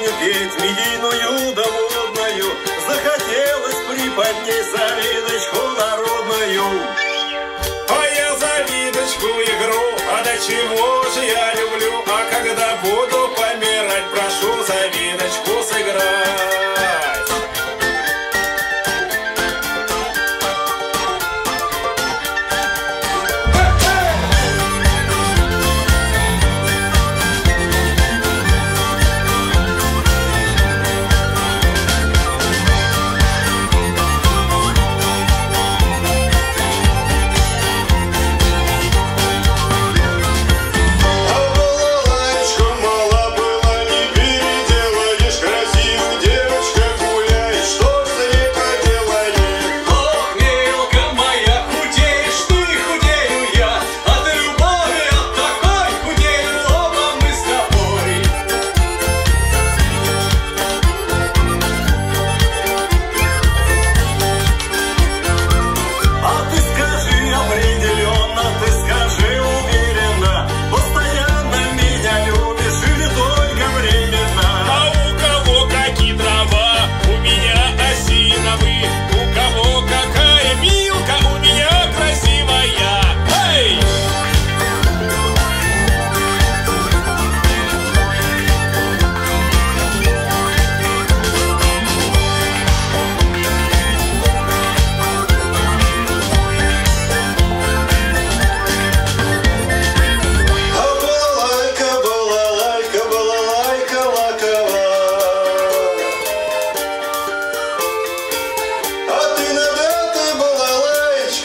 медийную да модную, захотелось приподнять завидочку народную. А я завидочку игру, а до чего же я люблю, а когда буду помирать, прошу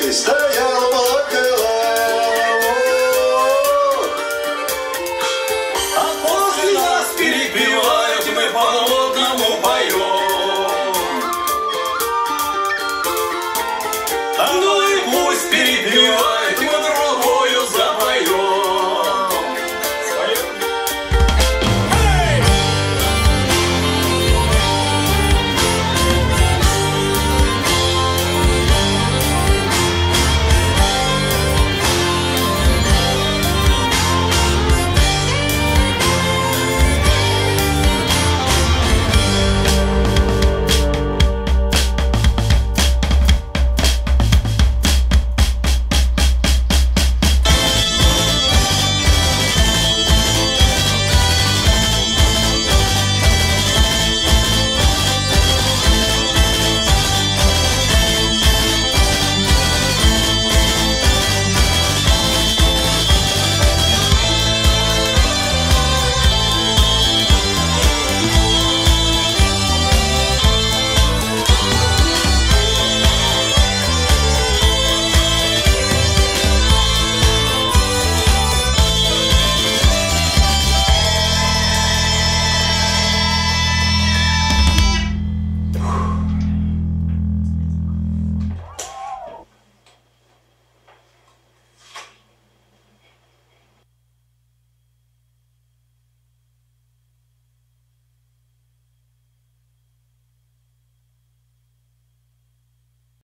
It's